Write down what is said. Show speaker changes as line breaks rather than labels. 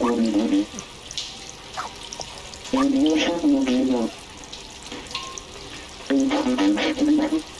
What do you have